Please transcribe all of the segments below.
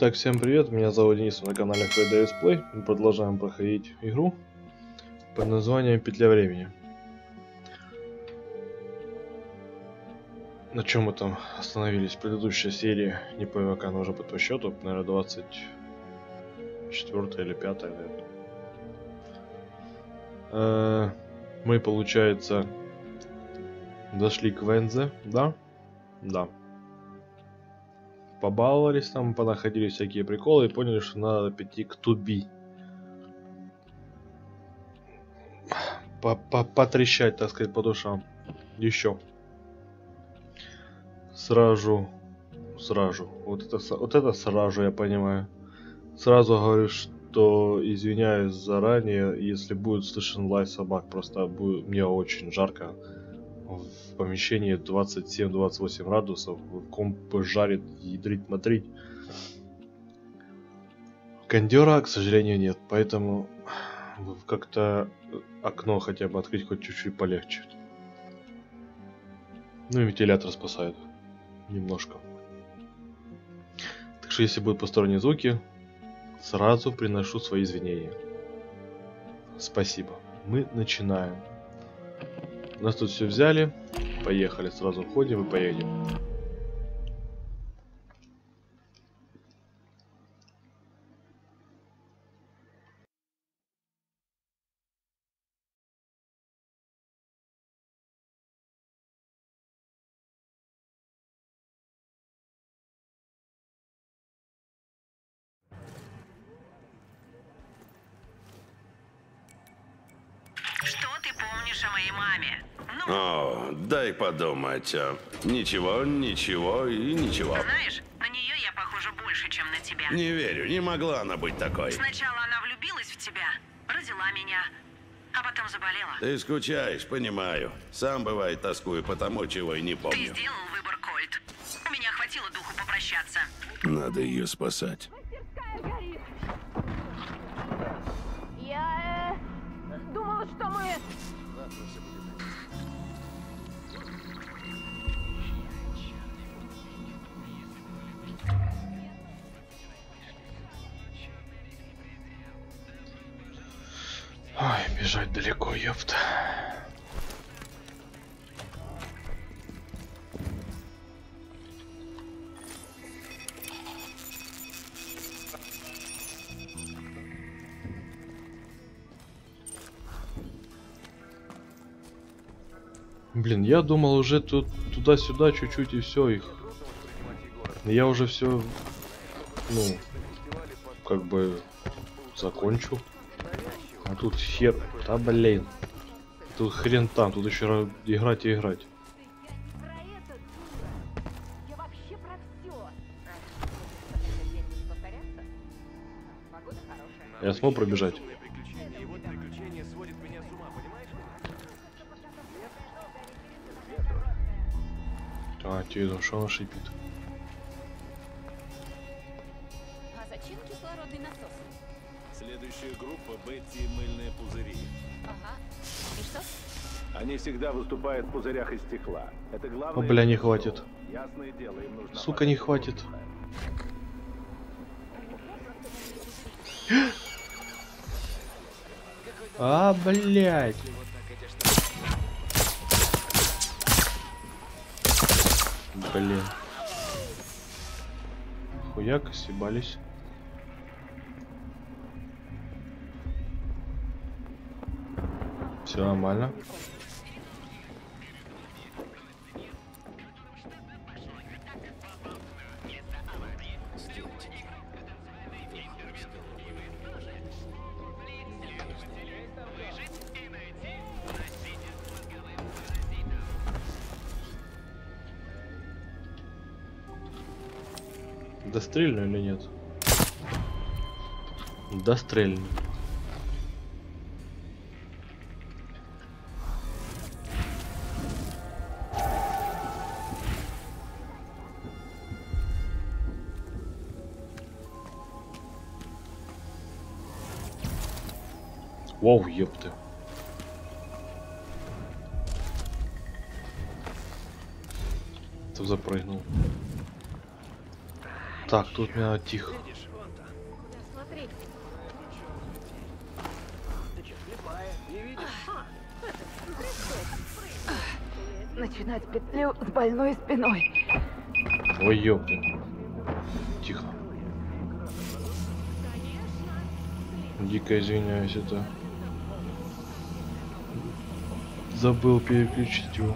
Итак, всем привет, меня зовут Денис, на канале Fridays Play. Мы продолжаем проходить игру под названием Петля Времени. На чем мы там остановились в предыдущей серии, не помню, как она уже по по счету, наверное, 24 или 5, наверное. Э, мы, получается, дошли к Вензе, да? Да побаловались там, понаходили всякие приколы и поняли, что надо пойти к Туби. Потрещать, так сказать, по душам. Еще. Сражу. Сражу. Вот это, вот это сражу, я понимаю. Сразу говорю, что извиняюсь заранее, если будет слышен лай собак. Просто будет, мне очень жарко в помещении 27-28 градусов, комп жарит, ядрить, матрить. Кондера, к сожалению, нет, поэтому как-то окно хотя бы открыть хоть чуть-чуть полегче. Ну и вентилятор спасает. Немножко. Так что если будут посторонние звуки, сразу приношу свои извинения. Спасибо. Мы начинаем. Нас тут все взяли. Поехали, сразу входим и поедем. Помнишь о моей маме? Ну... О, дай подумать. Ничего, ничего и ничего. Знаешь, на нее я похожа больше, чем на тебя. Не верю, не могла она быть такой. Сначала она влюбилась в тебя, родила меня, а потом заболела. Ты скучаешь, понимаю. Сам бывает тоскую по тому, чего и не помню. Ты сделал выбор, Кольт. У меня хватило духу попрощаться. Надо ее спасать. Бежать далеко, ёпта. Блин, я думал уже тут туда-сюда чуть-чуть и все их. Я уже все, ну, как бы закончу. Тут хер... Да блин. Тут хрен там, тут еще играть и играть. Я смог пробежать? А, тебе что шипит? Следующая группа Бетти мыльные пузыри. Ага. И что? Они всегда выступают в пузырях из стекла. Это главное. О, бля, не хватит. Ясное дело, им нужно. Сука, не хватит. А, блядь. Блин. Хуяк, съебались. Все нормально. Дострельну или нет? Дострельну. Воу, ёпты. Ты запрыгнул. Так, тут меня тихо. Смотри. Начинать петлю с больной спиной. Ой, ёпта. Тихо. Дико извиняюсь, это... Забыл переключить его.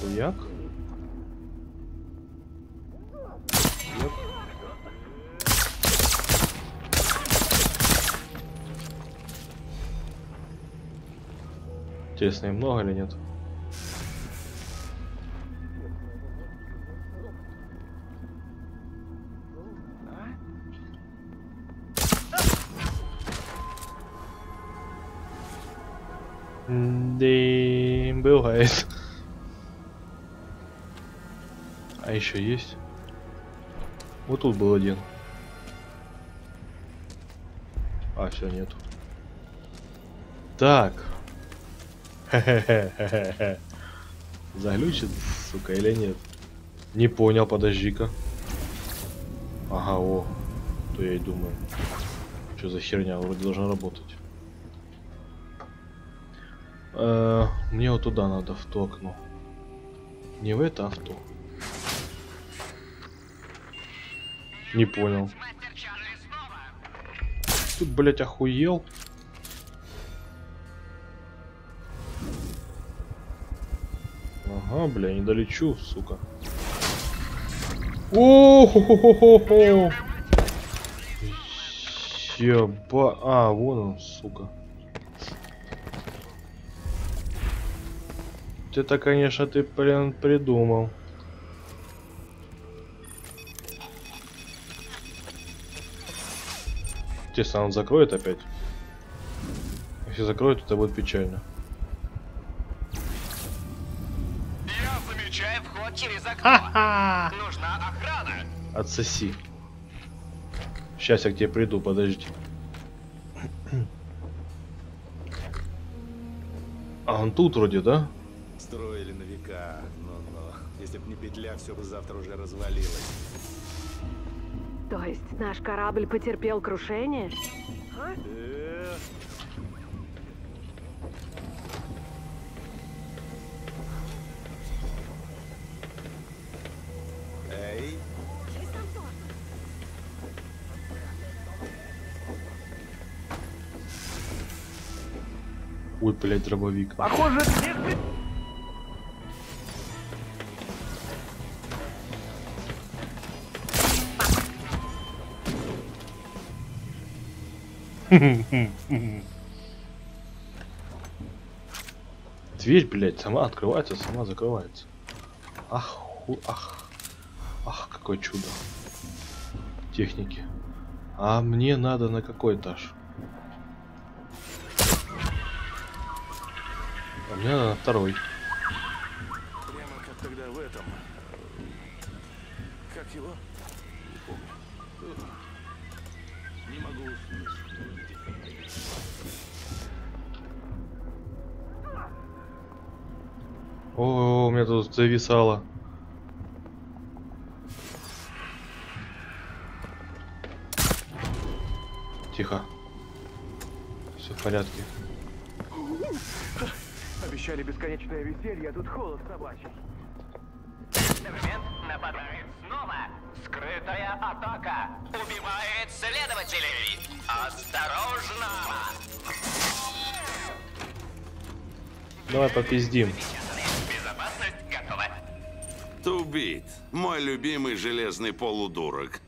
Хуяк? Интересно, им много или нет? Еще есть? Вот тут был один. А, все, нету. Так. Заглючит, сука, или нет? Не понял, подожди-ка. Ага, о. То я и думаю. Что за херня, вроде должна работать. Э, мне вот туда надо, в то окно. Не в это, а в то. Не понял. Тут, блять, охуел. Ага, бля, не долечу, сука. о хо хо хо хо Еба... А, вон он, сука. Это, конечно, ты, блин, придумал. Интересно, он закроет опять? Если закроет, это будет печально. Я замечаю вход через окно. Нужна охрана. Отсоси. Сейчас я к тебе приду, подожди. А он тут вроде, да? Строили на века, но-но. Если б не петля, все бы завтра уже развалилось. То есть наш корабль потерпел крушение? Эй, Ой, блядь, дробовик. Дверь, блядь, сама открывается, сама закрывается. Ах, ах, ах, какое чудо. Техники. А мне надо на какой этаж? А мне надо на второй. О, у меня тут зависало. Тихо. Все в порядке. Обещали бесконечное веселье, а тут холод собачий. Эксперимент нападает. Скрытая атака. Убивает следователей. Осторожно. Давай попиздим. Безопасность готова. Тубит, мой любимый железный полудурок.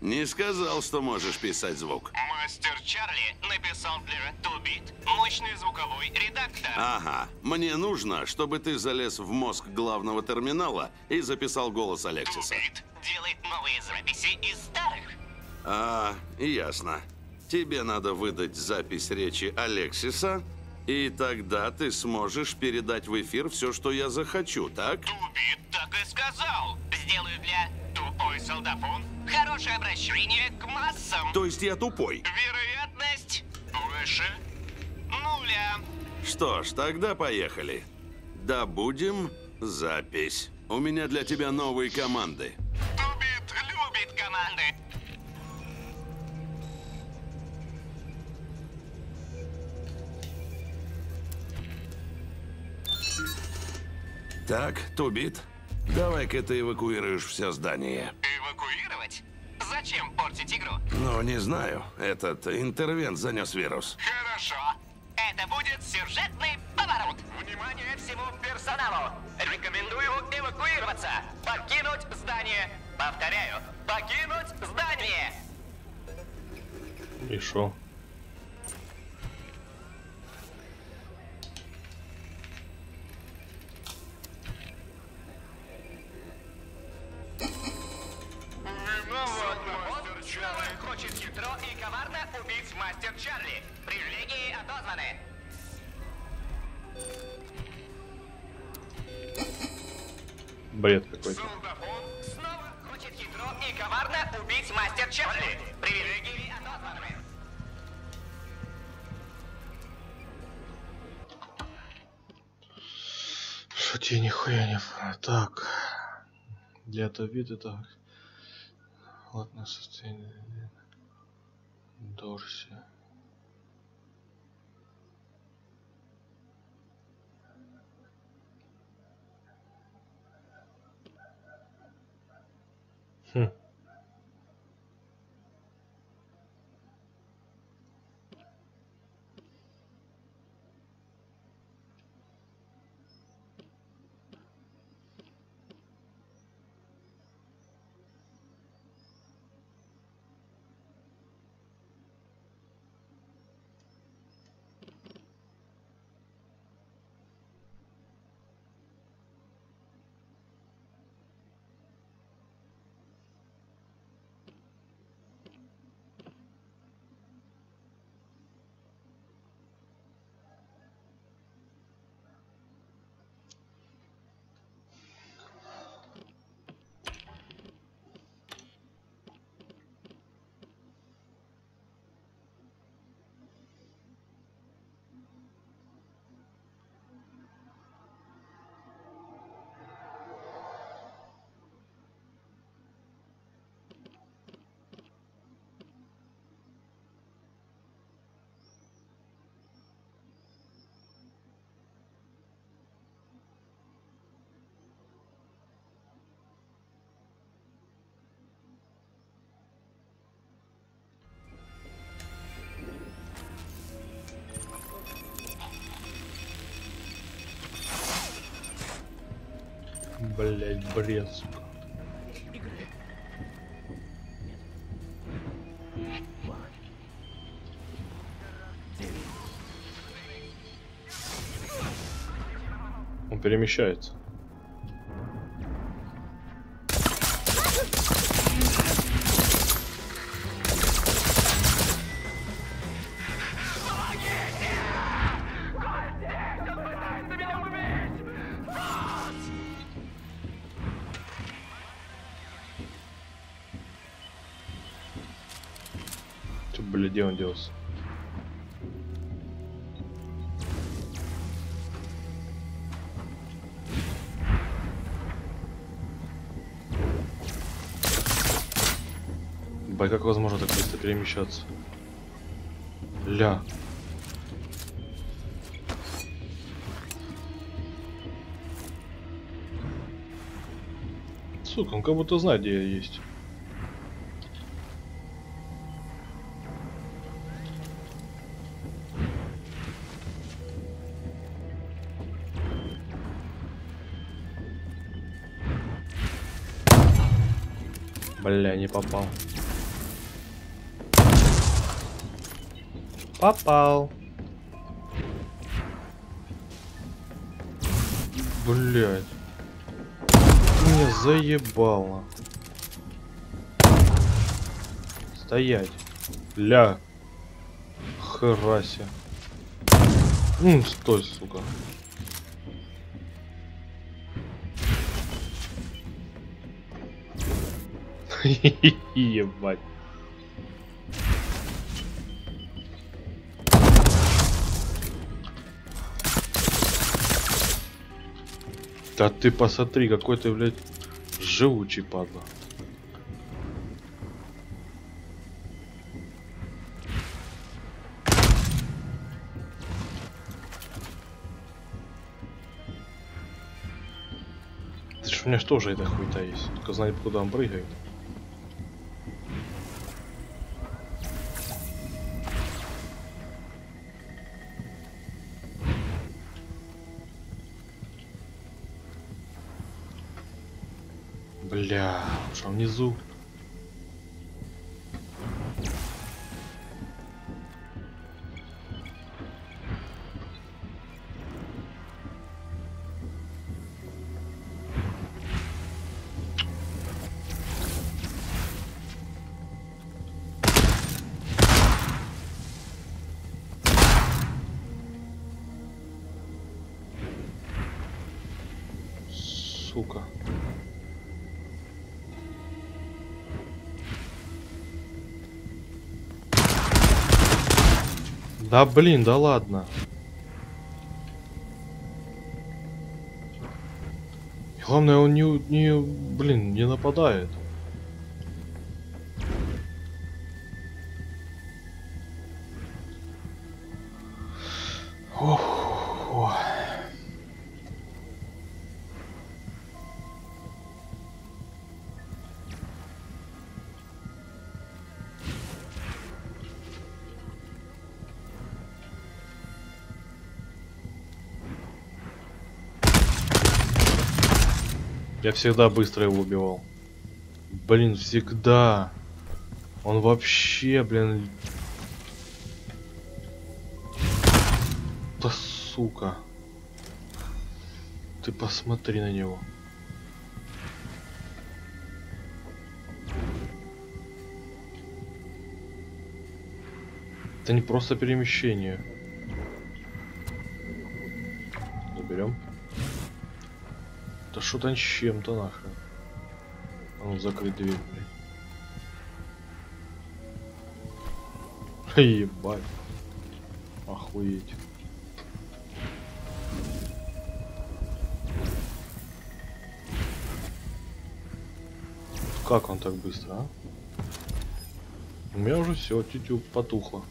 Не сказал, что можешь писать звук. Мастер Чарли написал для Тубит мощный звуковой редактор. Ага, мне нужно, чтобы ты залез в мозг главного терминала и записал голос Алексиса. Тубит делает новые записи из старых. А, ясно. Тебе надо выдать запись речи Алексиса, и тогда ты сможешь передать в эфир все, что я захочу, так? Тубит так и сказал. Сделаю для тупой солдафон хорошее обращение к массам. То есть я тупой? Вероятность выше нуля. Что ж, тогда поехали. Добудем запись. У меня для тебя новые команды. Тубит любит команды. Так, Тубит, давай-ка ты эвакуируешь все здание. Эвакуировать? Зачем портить игру? Ну, не знаю. Этот интервент занес вирус. Хорошо. Это будет сюжетный поворот. Внимание всему персоналу. Рекомендую эвакуироваться. Покинуть здание. Повторяю, покинуть здание. И шо? Какой-то. Снова хочет хитро и коварно убить мастер Чарли. Привилегии отозваны. Тебе нихуя не Так. Для этого вида так. Ладно, состояние. Дорси. Хм. Блять, бред, сука. Он перемещается. Он делся? Бай, как возможно так быстро перемещаться? Ля. Сука, он как будто знает, где я есть. Бля, не попал. Попал. Блять. Мне заебало. Стоять. Ля. Храси. Ну, стой, сука. Ебать. Да ты посмотри, какой ты, блядь, живучий падла. у меня тоже эта хуйта есть. Только знать, куда он прыгает. Внизу? Сука. Да блин, да ладно. Главное, он не, не, блин, не нападает. Я всегда быстро его убивал. Блин, всегда. Он вообще, блин. Да сука. Ты посмотри на него. Это не просто перемещение. Да что там чем-то нахрен. А ну закрыть дверь, блядь. Ебать. Охуеть. Как он так быстро, а? У меня уже все, тютю потухло.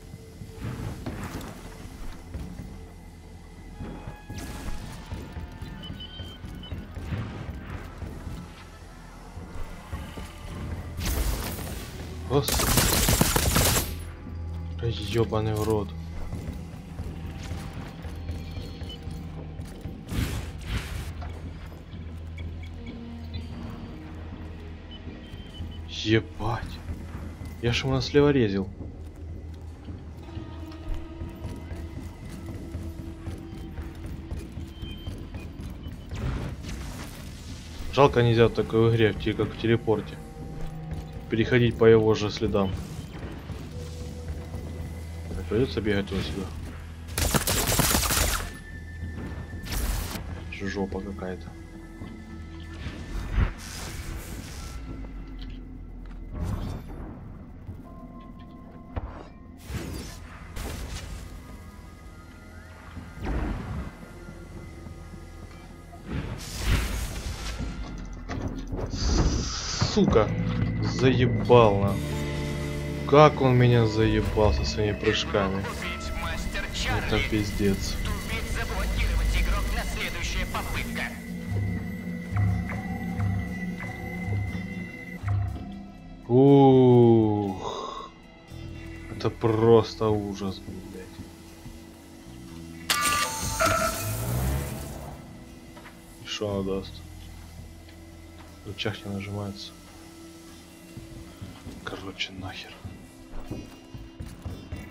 Да ёбаный в рот. Ебать. Я ж его слева резил. Жалко нельзя в такой игре, как в телепорте переходить по его же следам. Придется бегать туда сюда. Жопа какая-то. Заебал на. Как он меня заебал со своими прыжками. Это пиздец. Ух. Это просто ужас, блядь. Что она даст? Рычаг не нажимается. Короче, нахер.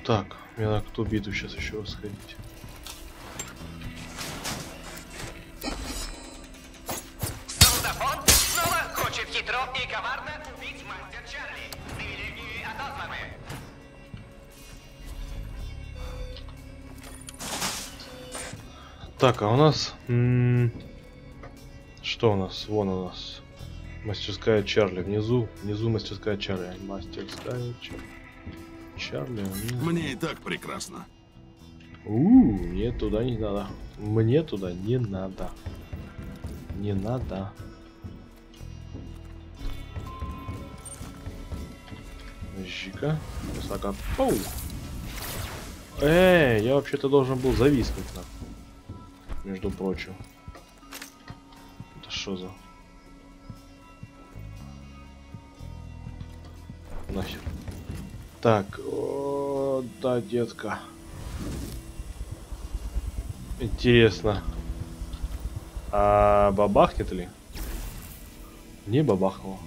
Так, мне надо к ту битву сейчас еще сходить. Так, а у нас... м, Что у нас? Вон у нас. Мастерская Чарли. Внизу. Внизу мастерская Чарли. Мастерская Чарли. Чарли. Мне и так прекрасно. У, мне туда не надо. Мне туда не надо. Не надо. Подожди-ка. Высоко. Пау. Эй, я вообще-то должен был зависнуть на. Между прочим. Это что за? Так, о, да, детка. Интересно. А бабахнет ли? Не бабахнуло.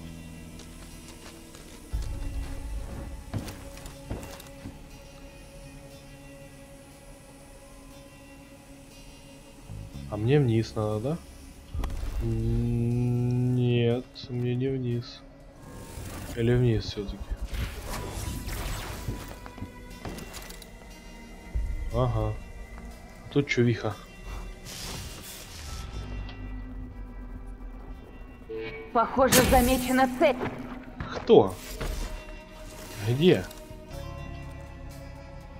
А мне вниз надо, да? Нет, мне не вниз. Или вниз все-таки. Ага. Тут чувиха. Похоже, замечена цель. Кто? Где?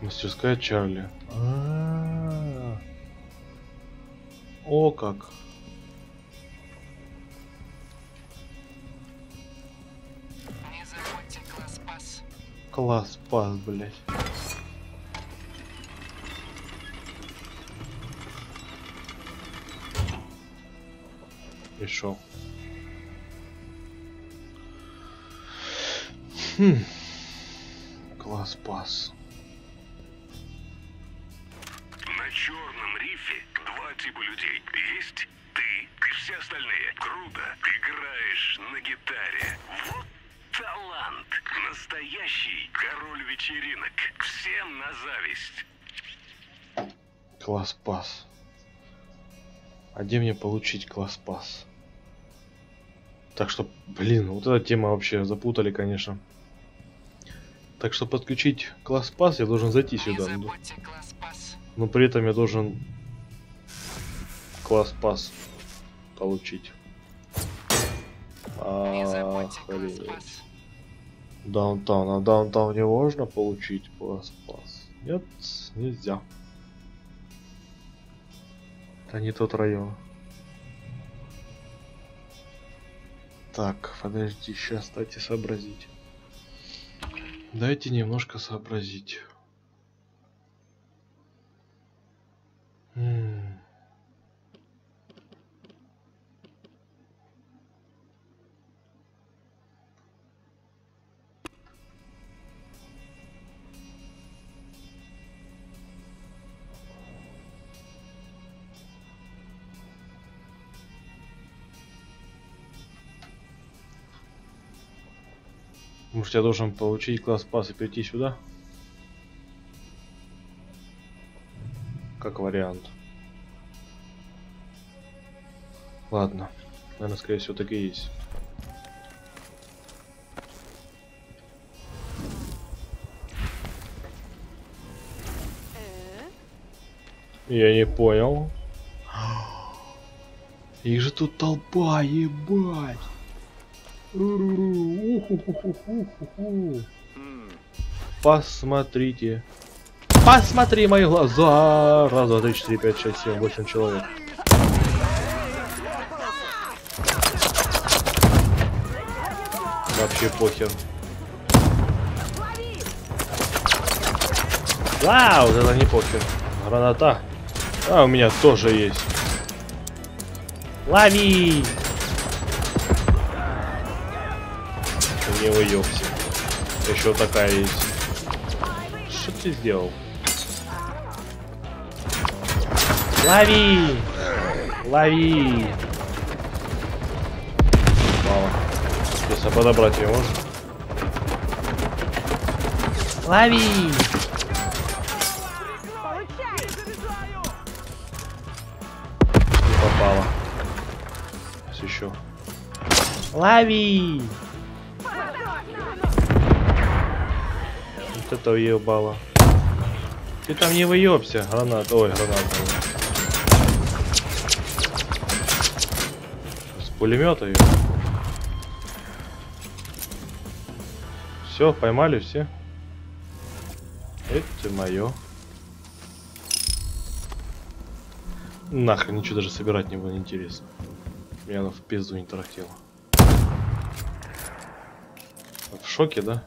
Мастерская Чарли. А-а-а. О как. Не забудьте класс пас. Класс пас, блядь. Шо? Хм. Класс пас. На черном рифе два типа людей. Есть ты и все остальные. Круто. Играешь на гитаре. Вот талант. Настоящий король вечеринок. Всем на зависть. Класс пас. А где мне получить класс пас? Так что, блин, вот эта тема вообще запутали, конечно. Так что подключить класс пас я должен зайти Не сюда. пас. Но при этом я должен класс пас получить. Пас. Даунтаун. А даунтаун не можно получить класс пас? Нет, нельзя. Это не тот район. Так, подожди, сейчас дайте сообразить. Дайте немножко сообразить. М. Может я должен получить класс пас и прийти сюда? Как вариант. Ладно. Наверное, скорее всего, так и есть. Я не понял. Их же тут толпа, ебать. Посмотрите. Посмотри мои глаза. Раз, два, три, четыре, пять, шесть, семь, восемь человек. Вообще похер. Вау, вот это не похер. Граната. А, у меня тоже есть. Лови! Не уёбся. Еще такая есть. Что ты сделал? Лови! Лови! Мало. Если подобрать можно? Лови! Не попало. Сейчас еще. Лови! Вот это уебало. Ты там не выебся, гранат. Ой, граната. С пулемета ее. Все, поймали все. Это мое. Нахрен ничего даже собирать не было интересно. Меня оно в пизду не тарахтело. В шоке, да?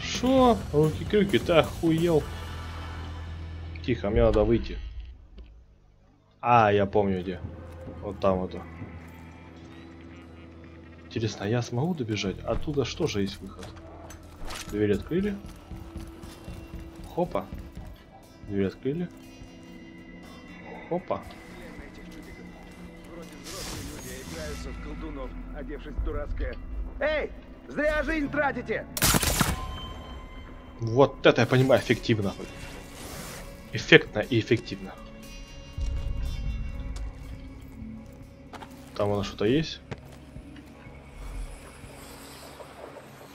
Шо? Руки-крюки, ты охуел? Тихо, мне надо выйти. А, я помню где. Вот там вот. Интересно, я смогу добежать? Оттуда что же есть выход? Дверь открыли. Хопа. Дверь открыли. Хопа. Колдунов, одевшись в дурацкое. Эй, зря жизнь тратите! Вот это я понимаю эффективно. Эффектно и эффективно. Там у нас что-то есть?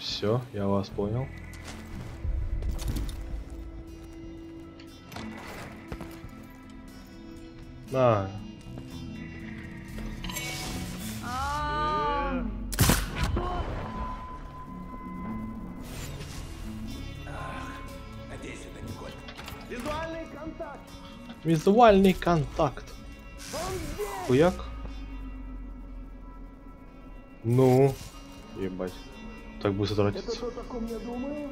Все, я вас понял. На. Визуальный контакт! Визуальный контакт. Хуяк. Ну, ебать. Так быстро тратится. о таком я думаю?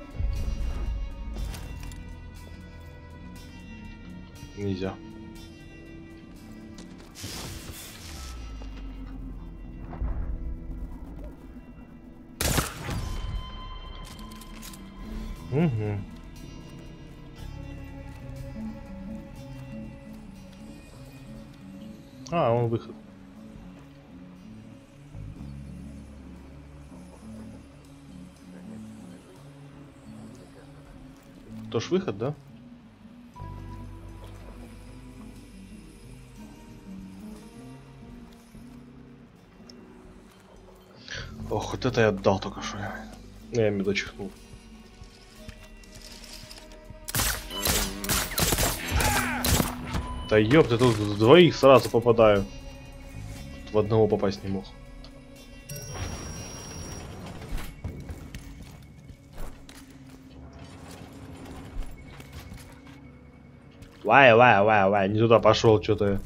Нельзя. Угу. А, он выход. Тоже выход, да? Ох, вот это я отдал только что. Ну, Я меда чихнул. Да ёпта, тут в двоих сразу попадаю. Тут в одного попасть не мог. Вай, вай, вай, вай, не туда пошел, что-то.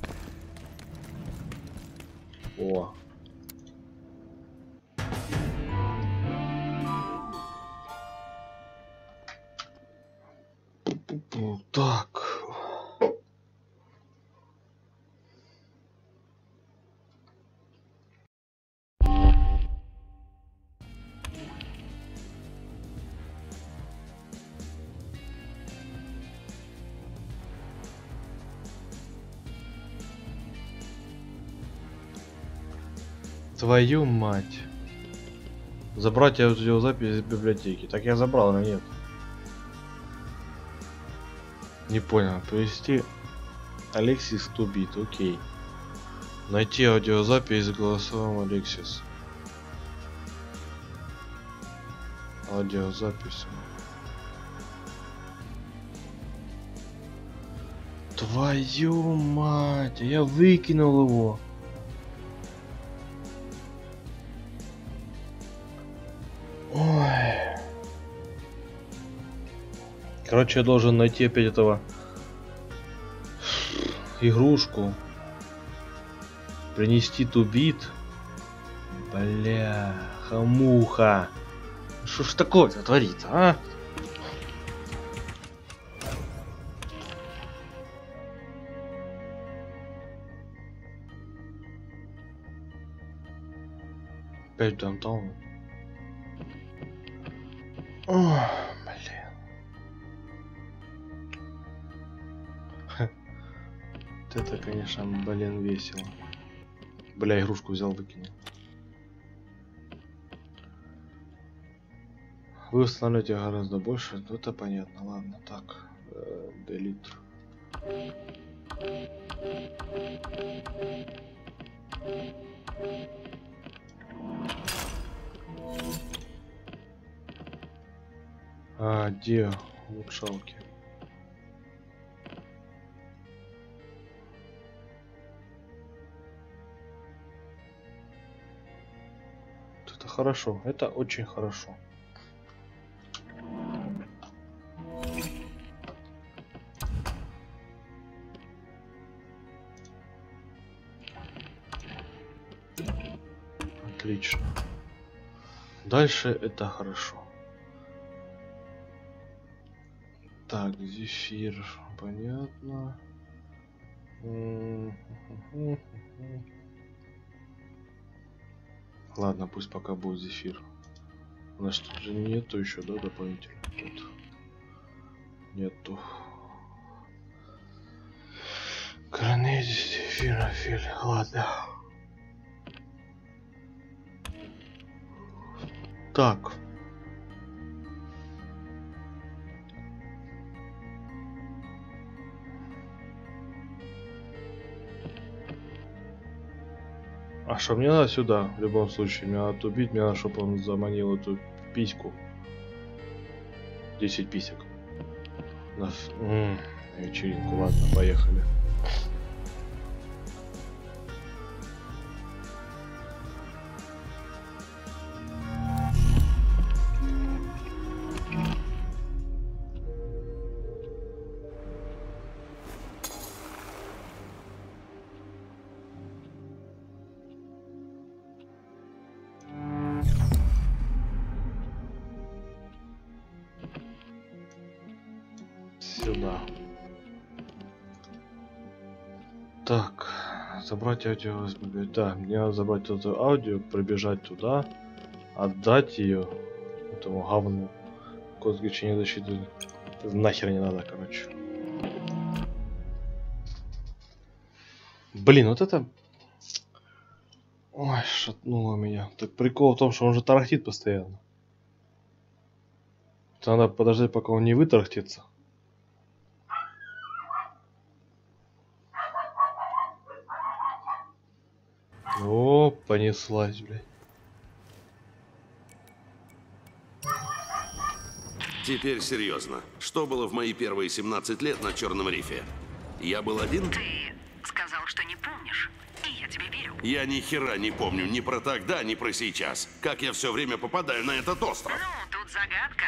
Твою мать. Забрать аудиозапись из библиотеки. Так я забрал, но нет. Не понял. Привести Алексис Тубит, окей. Найти аудиозапись с голосовым Алексис. Аудиозапись. Твою мать, я выкинул его. Короче, я должен найти опять этого игрушку. Принести тубит. Бля, хамуха. Что ж такое-то творится, а? Опять даунтаун. Ох, Вот это, конечно, блин, весело. Бля, игрушку взял, выкинул. Вы устанавливаете гораздо больше, ну это понятно, ладно, так. э, Delete. А, где улучшалки? Хорошо. Это очень хорошо. Отлично. Дальше это хорошо. Так, зефир, понятно. М, Ладно, пусть пока будет зефир. У нас тут же нету еще, да, дополнительно? Тут нету. Гранези, зефирофиль. Ладно. Так. Что мне надо сюда, в любом случае? Мне надо убить, мне надо, чтобы он заманил эту письку. 10 писек. На, на вечеринку, ладно, поехали. Сюда. Так, забрать аудио. Да, мне надо забрать это аудио, пробежать туда, отдать ее этому говну. Код исключения защиты нахер не надо, короче. Блин, вот это... Ой, шатнуло меня. Так прикол в том, что он же тарахтит постоянно. Надо подождать, пока он не вытарахтится. О, понеслась, блядь. Теперь серьезно. Что было в мои первые 17 лет на Черном рифе? Я был один? Ты сказал, что не помнишь, и я тебе верю. Я ни хера не помню ни про тогда, ни про сейчас. Как я все время попадаю на этот остров. Ну, тут загадка.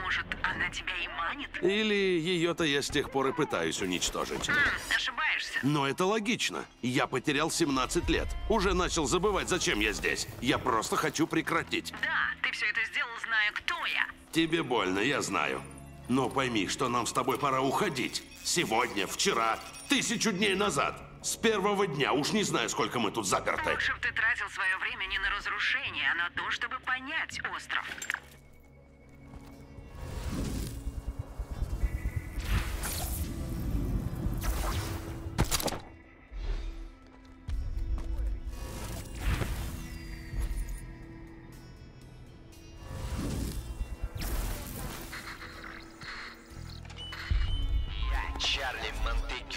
Может, она тебя и манит? Или ее-то я с тех пор и пытаюсь уничтожить. М, ошибаешься. Но это логично. Я потерял 17 лет. Уже начал забывать, зачем я здесь. Я просто хочу прекратить. Да, ты все это сделал, зная, кто я. Тебе больно, я знаю. Но пойми, что нам с тобой пора уходить. Сегодня, вчера, тысячу дней назад. С первого дня, уж не знаю, сколько мы тут заперты. Лучше бы ты тратил свое время не на разрушение, а на то, чтобы понять остров.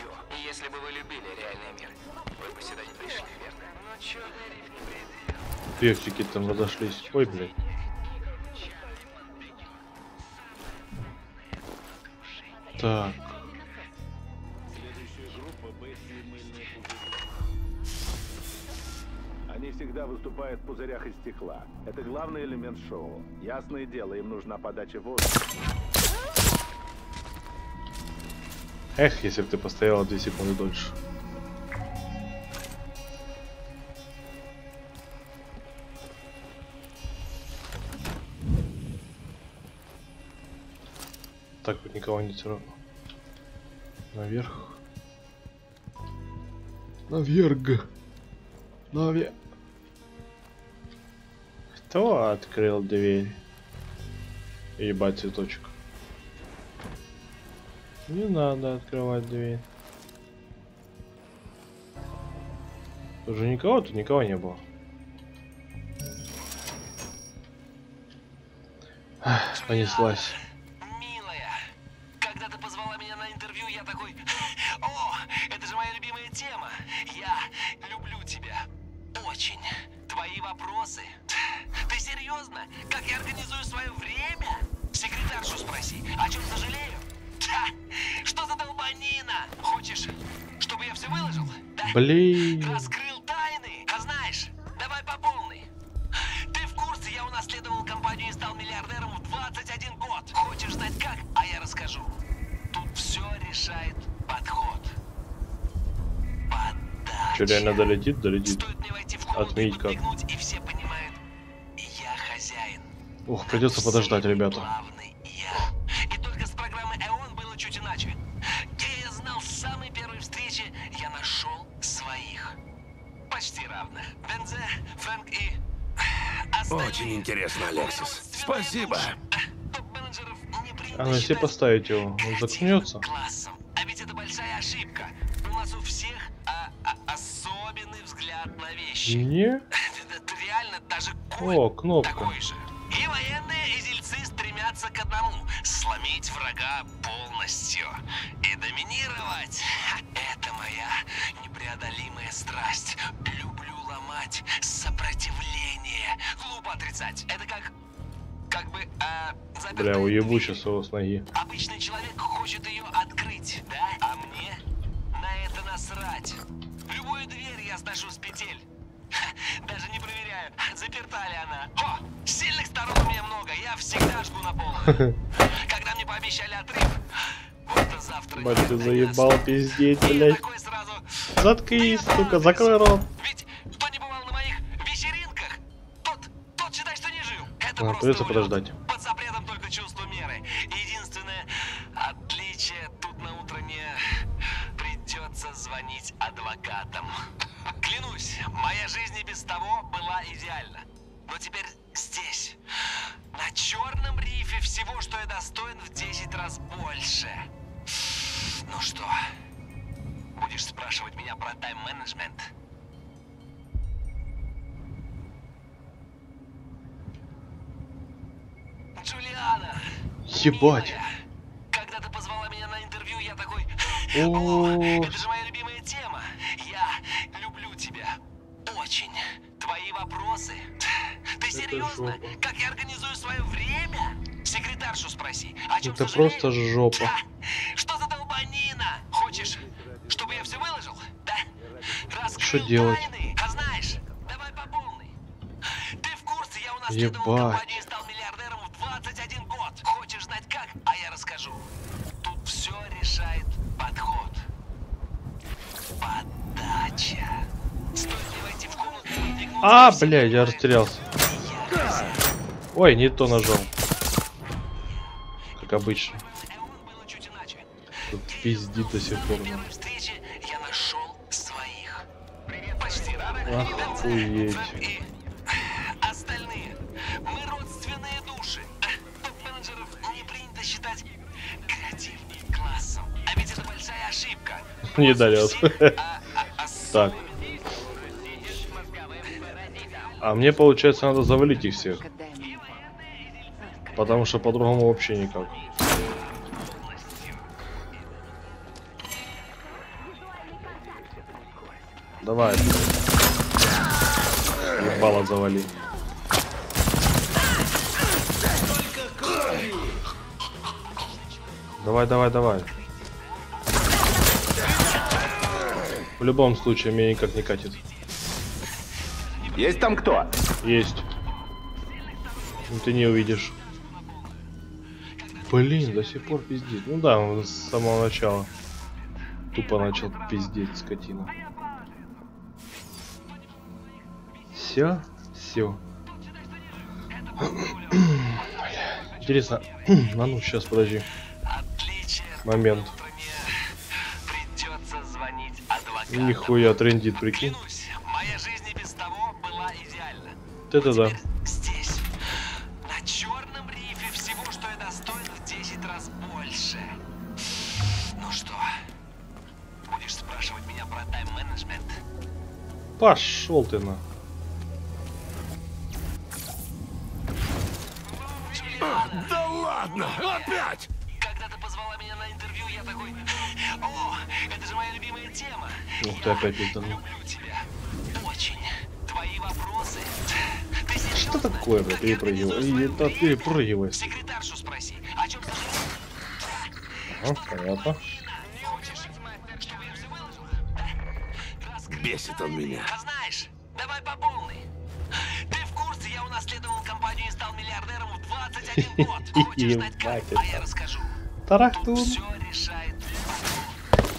И если бы вы любили реальный мир, вы бы сюда не пришли, верно? Но черный риф не предел. Певчики там разошлись. Ой, блядь. Так. Они всегда выступают в пузырях из стекла. Это главный элемент шоу. Ясное дело, им нужна подача воздуха. Эх, если бы ты постояла 2 секунды дольше. Так вот никого не все равно. Наверх. Наверх. Наверх. Кто открыл дверь? Ебать цветочек. Не надо открывать дверь. Уже никого тут никого не было. Понеслась. Что, реально долетит? Долетит. Стоит мне войти в комнату Отменить как? подмигнуть, и все понимают, я хозяин. Ух, придется подождать, ребята. И только с программой Эон было чуть иначе. Я, я знал с самой первой встречи, я нашел своих. Почти равных. Бензе, Фрэнк и... остальные. Очень интересно, Алексис. Спасибо. души. Топ-менеджеров не принято А ну, если поставить его, он заткнется. Не? Это, реально даже конь О, кнопка. такой же. И военные, и дельцы стремятся к одному — сломить врага полностью. И доминировать — это моя непреодолимая страсть. Люблю ломать сопротивление. Глупо отрицать. Это как... Как бы... а, запертая Бля, уебу сейчас его с ноги. Заебал пиздеть, блядь. Заткнись, сука, закрой рот. ведь кто не бывал на моих вечеринках, тот, тот считай, что не жил. Это А, просто придется подождать. Под запретом только чувство меры. Единственное отличие тут на утро мне придется звонить адвокатам. Клянусь, моя жизнь и без того была идеальна. Но теперь здесь, на черном рифе, всего, что я достоин в 10 раз больше. Ну что, будешь спрашивать меня про тайм-менеджмент? Джулиана! Ебать. милая, Когда ты позвала меня на интервью, я такой... О, это же моя любимая тема. Я люблю тебя. Очень. Твои вопросы. Ты серьезно? Как я организую свое время? Секретаршу спроси. О чем Это просто жопа. Да. Что за долбанина? Хочешь, чтобы я все выложил? Да? Раскрыл Что делать? А знаешь, я Ебать. компанию и стал миллиардером в 21 год. Хочешь знать как? А я расскажу. Тут все решает подход. Подача. Стоит мне войти в комнату и подмигнуть, А, я понимают, растерялся. я. Ой, не то нажал. Как обычно. Пиздит до сих пор. Охуеть. И остальные. Мы родственные души. Топ-менеджеров не принято считать креативным классом. А ведь это большая ошибка. Не. Всех, а- а- Так. А мне, получается, надо завалить их всех. Потому что по-другому вообще никак. Давай. Ебало завали. Давай, давай, давай. В любом случае, меня никак не катит. Есть там кто? Есть. Ну, ты не увидишь. Блин, до сих пор пиздит. Ну да, он с самого начала. Тупо начал пиздеть, скотина. Все? Все. Интересно. а ну, сейчас, подожди. Момент. Нихуя трендит, прикинь. Моя. Это да. Теперь здесь, на черном рифе, всего, что я достоин в 10 раз больше. Что, будешь спрашивать меня про тайм-менеджмент? Пошел ты на. Ты, Я опять пизданул. люблю тебя. Очень. Твои вопросы... Ты Что такое, бля, перепрыгивай? это перепрыгивай. Секретаршу спроси. О чем сожалею? А, понятно. Бесит он меня. А знаешь, давай по полной. Ты в курсе, я унаследовал компанию и стал миллиардером в 21 год. Хочешь знать как? А это. я расскажу. Тут Тарахтун. все решает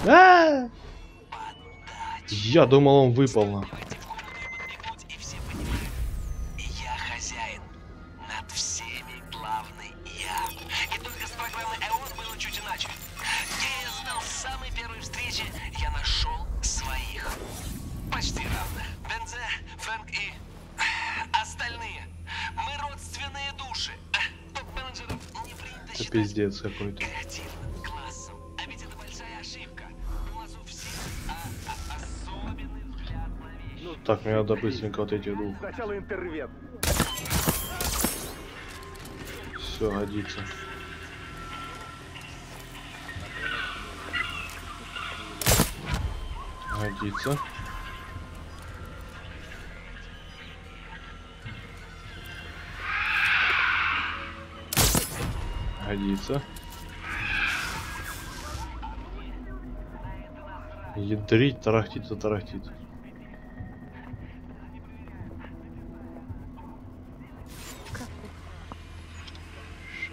А! Я думал, он выпал. на. подмигнуть, и Так, мне надо быстренько вот этих двух. Сначала интервет. Все, годится. Годится. Годится. Ядрить, тарахтит, а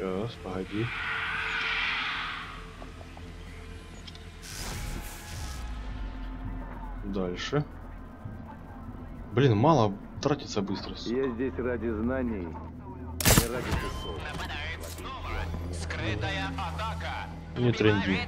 Сейчас, погоди. Дальше. Блин, мало тратится быстро. сука. Я здесь ради знаний, не ради часов. Скрытая атака. Не тренди.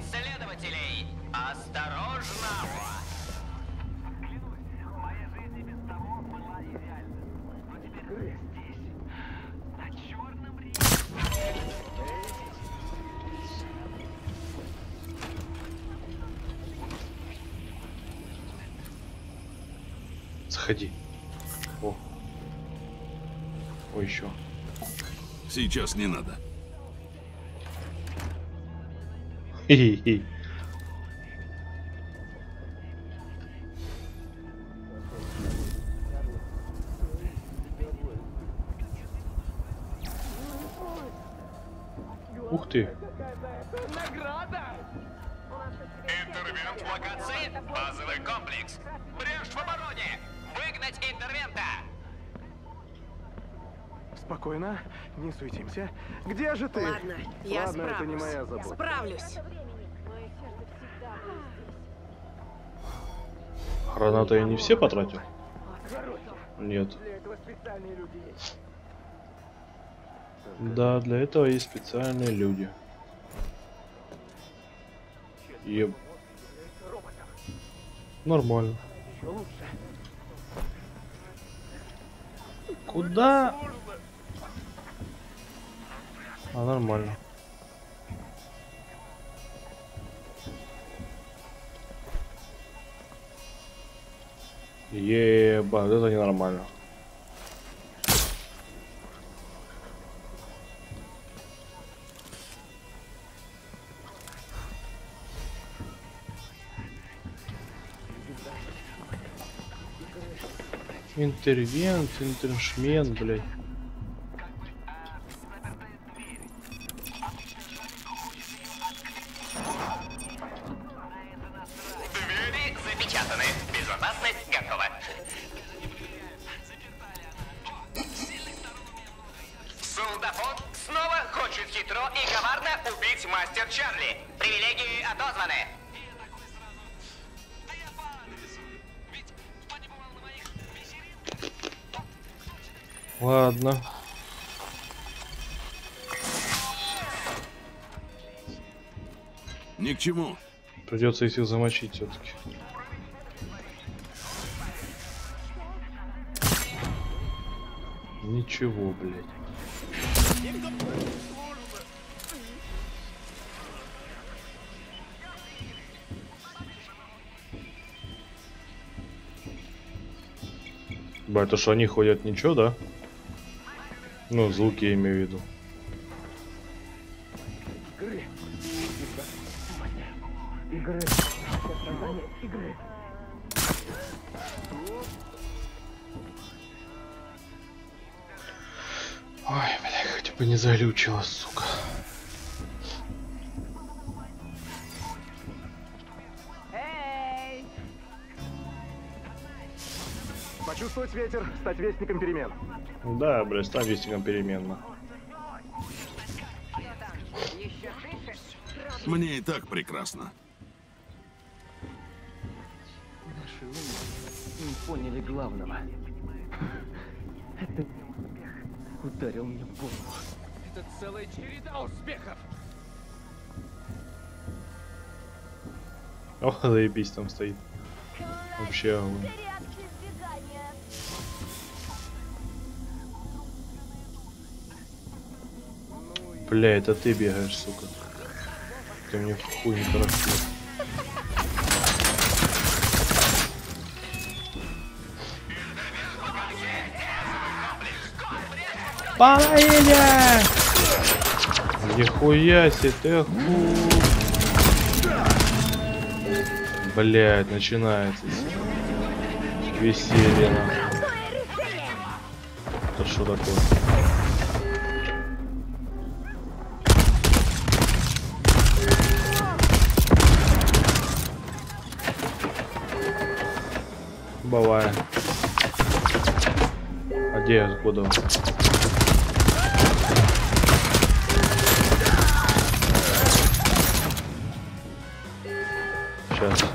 Сейчас не надо. Хи-хи-хи. Ух ты. Интервент в локации. Базовый комплекс. Брешь в обороне. Выгнать интервента. Спокойно, не суетимся. Где же ты? Ладно, я Ладно, это справлюсь. не моя забота. Справлюсь. Гранаты я не все потратил? Нет. Для этого специальные люди есть. Да, для этого есть специальные люди. Еб. Нормально. Куда? А, нормально. Еба, это ненормально. Интервент, интершмент, блядь. Привилегии отозваны. Ладно. Ни к чему. Придется их замочить все-таки. Ничего, блядь. Ба, это что они ходят ничего, да? Ну, звуки я имею в виду. Игры. Игры. Создание игры. Ой, бля, хоть бы не залючила, сука. Почувствовать ветер, стать вестником перемен. Да, бля, стань вестником дышишь? Мне и так прекрасно. Наши поняли главного. Это не успех ударил мне в голову. Это целая череда успехов! Ох, заебись там стоит. Вообще огонь. Бля, это ты бегаешь, сука. Ты мне хуй не торопи. Половине! Нихуя себе, ты ху... Блять, начинается веселье. нахуй. Это что такое? Бывает. А где я буду? Сейчас.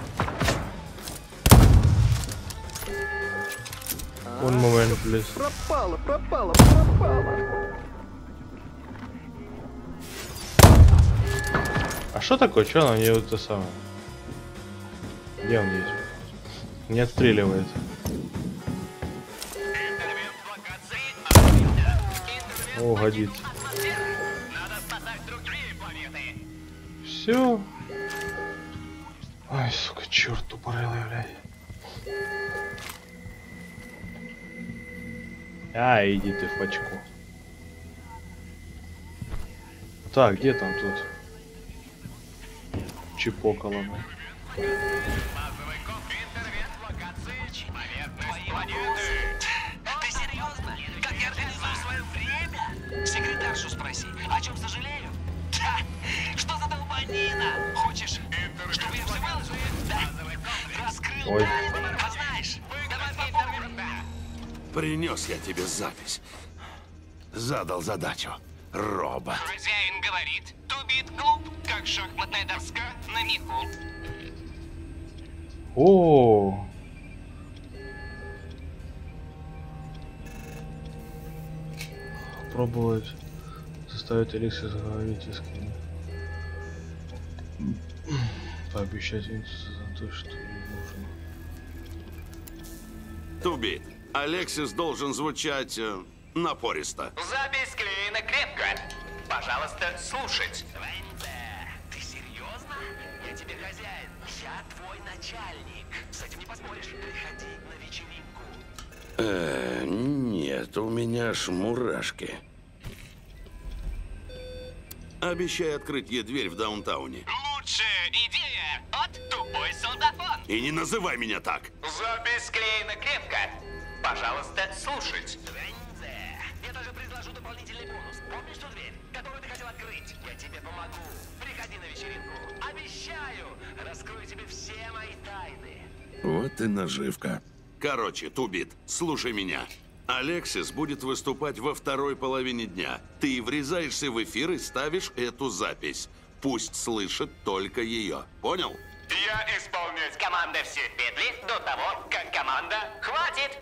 One moment, please. Пропало, пропало, пропало! А что такое? Что она не вот это самое? Где он есть? Не отстреливает. О, годится. Все. Ай, сука, черт тупорылый, блядь. А, иди ты в пачку. Так, где там тут? Чепокало. Ой. А. Принес я тебе запись. Задал задачу. Роба. Хозяин говорит, тубит клуб, как шахматная доска на меху. О, пробовать заставить Алексея заговорить искренне. Пообещать Винтусу за то, что. Туби, Алексис должен звучать э, напористо. Запись клеена крепко. Пожалуйста, слушать. ты серьезно? Я тебе хозяин. Я твой начальник. С этим не поспоришь. Приходи на вечеринку. Э, нет, у меня аж мурашки. Обещай открыть ей дверь в даунтауне. Лучшая идея от тупой солдафон. И не называй меня так. Запись клеена крепко. Пожалуйста, слушать. Я даже предложу дополнительный бонус. Помнишь ту дверь, которую ты хотел открыть? Я тебе помогу. Приходи на вечеринку. Обещаю, раскрою тебе все мои тайны. Вот и наживка. Короче, Тубит, слушай меня. Алексис будет выступать во второй половине дня. Ты врезаешься в эфир и ставишь эту запись. Пусть слышит только ее. Понял? Я исполнять команда все петли до того, как команда хватит.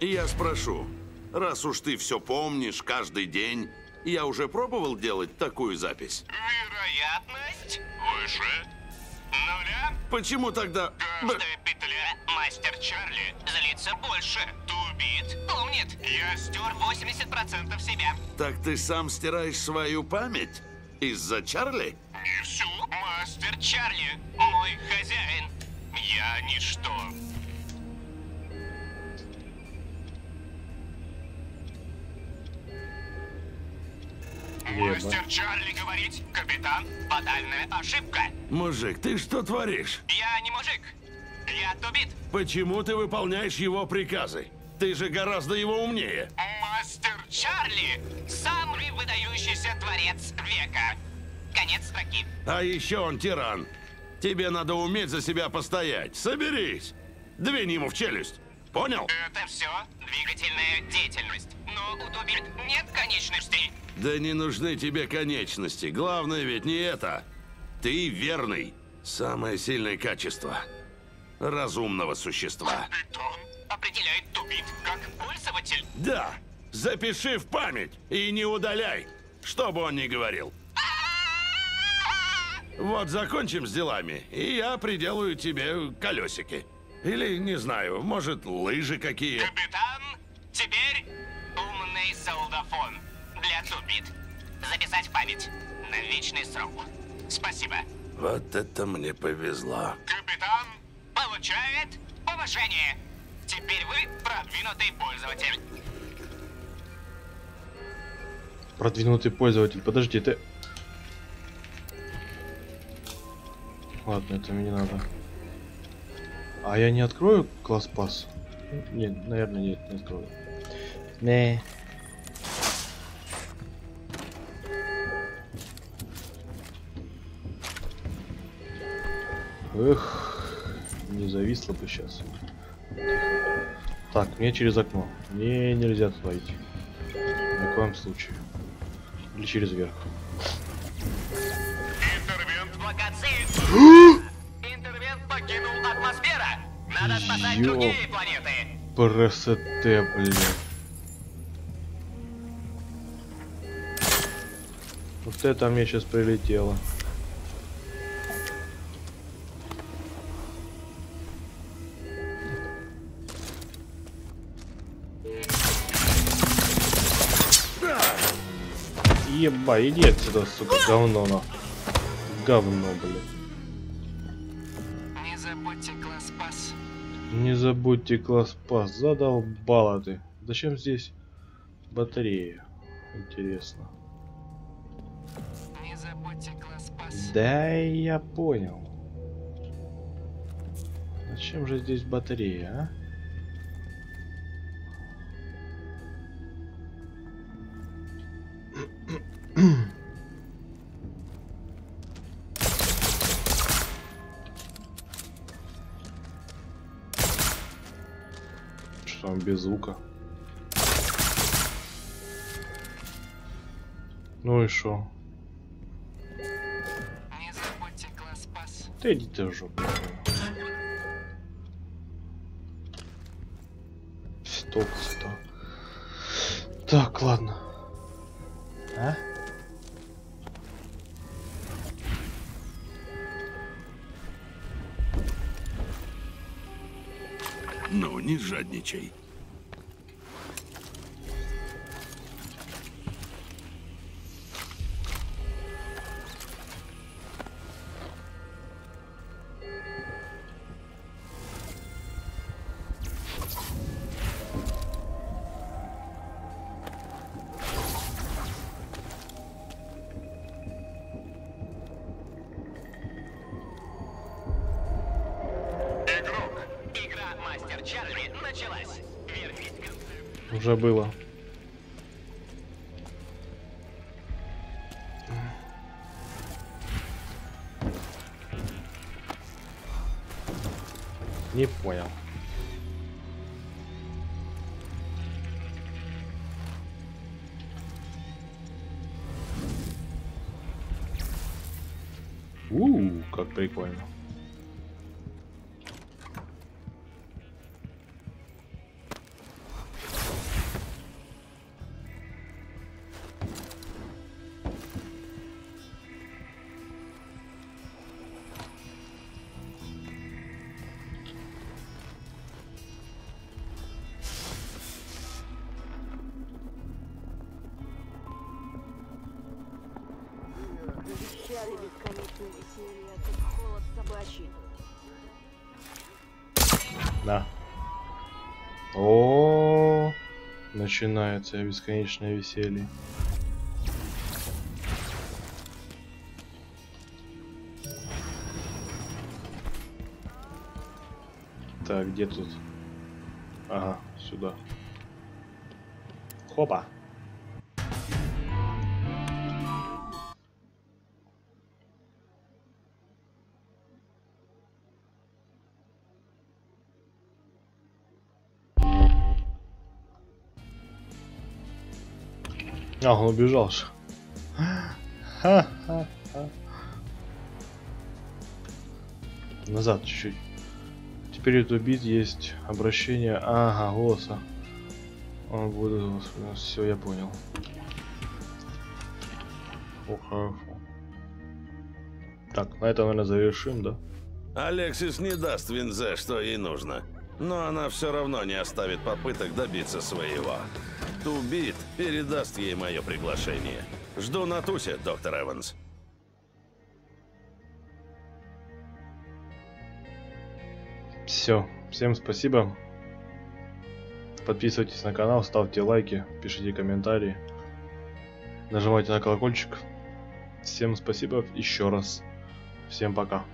Я спрошу, раз уж ты все помнишь каждый день, я уже пробовал делать такую запись? Вероятность выше нуля. Почему тогда... Каждая петля мастер Чарли злится больше. Тубит помнит. Я стер 80% себя. Так ты сам стираешь свою память? Из-за Чарли? Не всю. Мастер Чарли, мой хозяин. Я ничто. Мастер Чарли говорит, капитан, фатальная ошибка. Мужик, ты что творишь? Я не мужик. Я тубит. Почему ты выполняешь его приказы? Ты же гораздо его умнее. Мастер Чарли, самый выдающийся творец века. Конец строки. А еще он тиран. Тебе надо уметь за себя постоять. Соберись. Двинь ему в челюсть. Понял? Это все двигательная деятельность. Но у Тубит нет конечностей. Да не нужны тебе конечности. Главное ведь не это. Ты верный. Самое сильное качество разумного существа. Определяет Тубит как пользователь. Да, запиши в память и не удаляй, что бы он ни говорил. Вот закончим с делами, и я приделаю тебе колесики. Или, не знаю, может, лыжи какие. Капитан, теперь умный солдафон для Тубит. Записать в память на вечный срок. Спасибо. Вот это мне повезло. Капитан получает повышение. Теперь вы продвинутый пользователь. Продвинутый пользователь. Подожди, ты... Ладно, это мне не надо. А я не открою класс пас? Нет, наверное, нет, не открою. Не. Эх, не зависло бы сейчас. Так, мне через окно. Мне нельзя туда идти. Ни в коем случае. Или через верх. Интервент в локации. Интервент покинул атмосфера. Надо спасать Ёп. другие планеты. Красоте, блин. Вот это мне сейчас прилетело. Еба, иди отсюда, сука, говно на. Говно, блин. Не забудьте класс пас. Не забудьте класс пас. Задолбала ты. Зачем здесь батарея? Интересно. Не забудьте класс пас. Да, я понял. Зачем же здесь батарея, а? Ну и шо? Не забудьте класс пас. Да иди ты в жопу. Стоп, стоп. Так, ладно. А? Ну, не жадничай. Было. Обещали бесконечное веселье, а тут холод собачий. Да. О, начинается бесконечное веселье. Так, где тут? Ага, сюда. Хопа. А, он убежал же. Назад чуть-чуть. Теперь это убит есть обращение. Ага, голоса. Он будет. Все, я понял. О, хорошо. Так, на этом, наверное, завершим, да? Алексис не даст Винзе, что ей нужно. Но она все равно не оставит попыток добиться своего. Тубит передаст ей мое приглашение. Жду на тусе, доктор Эванс. Все, всем спасибо. Подписывайтесь на канал, ставьте лайки, пишите комментарии. Нажимайте на колокольчик. Всем спасибо еще раз. Всем пока.